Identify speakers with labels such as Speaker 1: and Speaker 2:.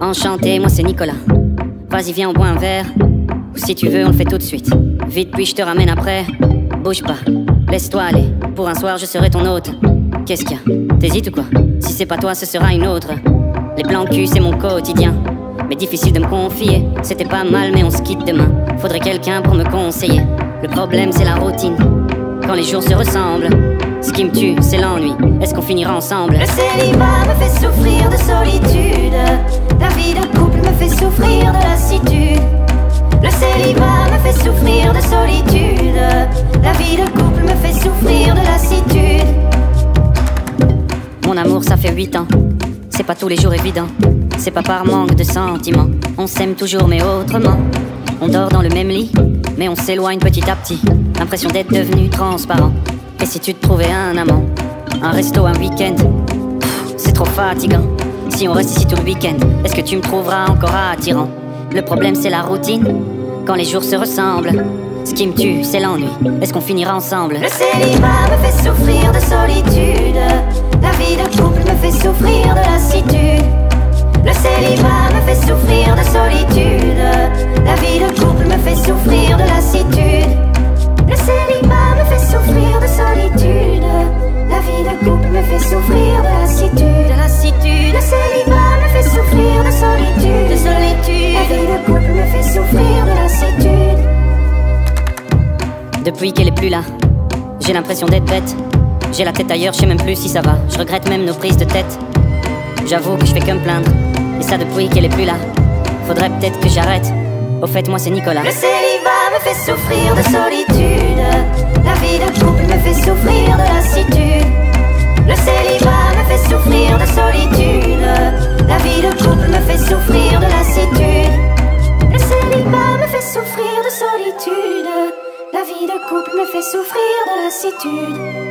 Speaker 1: Enchanté, moi c'est Nicolas. Vas-y, viens, on boit un verre. Ou si tu veux, on le fait tout de suite. Vite, puis je te ramène après. Bouge pas, laisse-toi aller. Pour un soir, je serai ton hôte. Qu'est-ce qu'il y a? T'hésites ou quoi? Si c'est pas toi, ce sera une autre. Les plans cul, c'est mon quotidien. Mais difficile de me confier. C'était pas mal, mais on se quitte demain. Faudrait quelqu'un pour me conseiller. Le problème, c'est la routine. Quand les jours se ressemblent. Ce qui me tue, c'est l'ennui. Est-ce qu'on finira ensemble?
Speaker 2: Le célibat me fait souffrir de solitude. La vie de couple me fait souffrir de lassitude. Le célibat me fait souffrir de solitude. La vie de couple me fait souffrir de lassitude.
Speaker 1: Mon amour, ça fait 8 ans. C'est pas tous les jours évident. C'est pas par manque de sentiments. On s'aime toujours, mais autrement. On dort dans le même lit, mais on s'éloigne petit à petit. L'impression d'être devenu transparent. Et si tu te trouvais un amant, un resto, un week-end, c'est trop fatigant. Si on reste ici tout le week-end, est-ce que tu me trouveras encore attirant? Le problème c'est la routine, quand les jours se ressemblent. Ce qui me tue, c'est l'ennui. Est-ce qu'on finira ensemble?
Speaker 2: Le célibat me fait souffrir de solitude. La vie de couple me fait souffrir de lassitude. Le célibat me fait souffrir de solitude.
Speaker 1: Depuis qu'elle est plus là, j'ai l'impression d'être bête. J'ai la tête ailleurs, je sais même plus si ça va. Je regrette même nos prises de tête. J'avoue que je fais que me plaindre. Et ça depuis qu'elle est plus là. Faudrait peut-être que j'arrête. Au fait, moi c'est Nicolas.
Speaker 2: Le célibat me fait souffrir de solitude. La vie de couple me fait souffrir fait souffrir de lassitude.